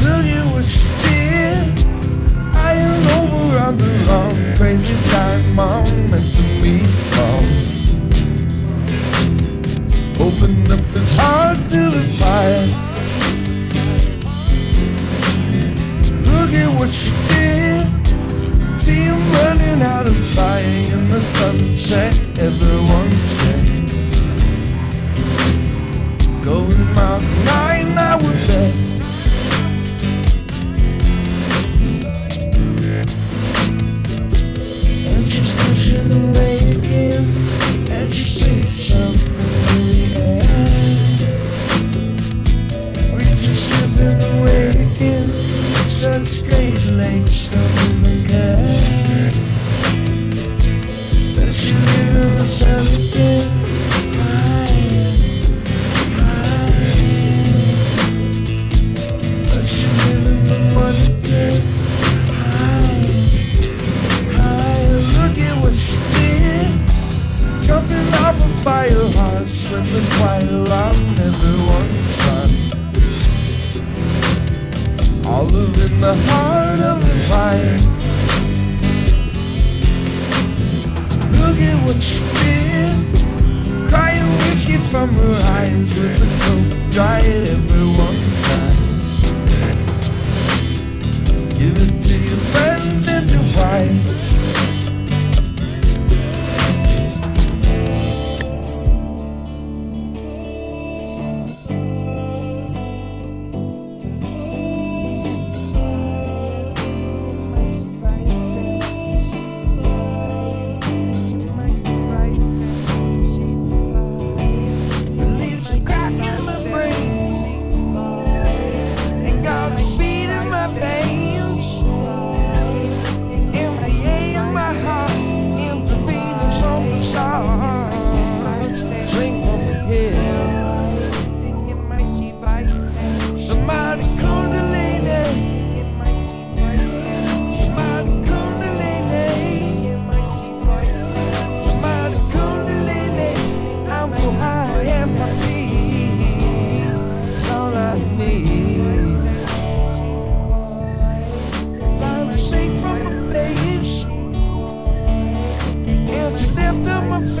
Will you wish I am over on the long crazy time mom meant to be from Open up this heart to the fire. Look at what she did See him running out of fire in the sunset Everyone's dead Out nine, I was. And she's pushing away again as she sings something in the air. We just away again. Such great lakes don't even care. That she live in again. Fire on everyone's front. All of in the heart of the fire. Look at what she did. Crying whiskey from her eyes with the coat dry at everyone's side.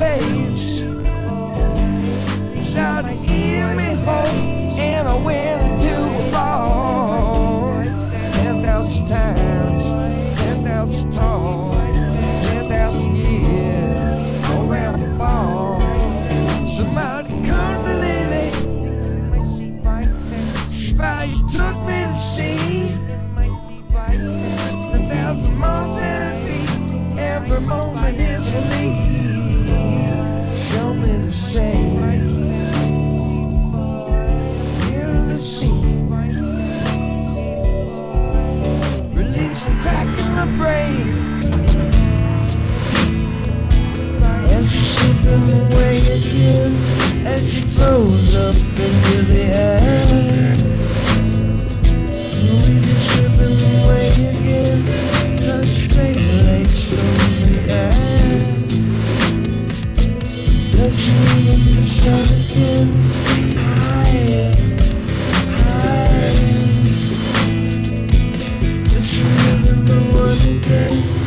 Lifted my face. Shouted, hear me home. And I went into a bar. Ten thousand times, ten thousand times, ten thousand years slipping away again, as she flows up into the air. We just slipping away again, such straight from the air. As she in the sun again, higher, higher. She the again.